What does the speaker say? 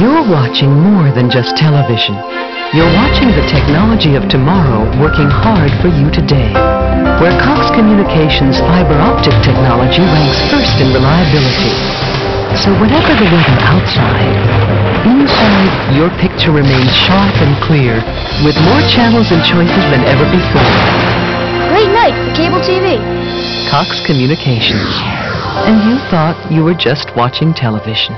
You're watching more than just television. You're watching the technology of tomorrow working hard for you today. Where Cox Communications fiber optic technology ranks first in reliability. So whatever the weather outside, inside your picture remains sharp and clear with more channels and choices than ever before. Great night for cable TV. Cox Communications. And you thought you were just watching television.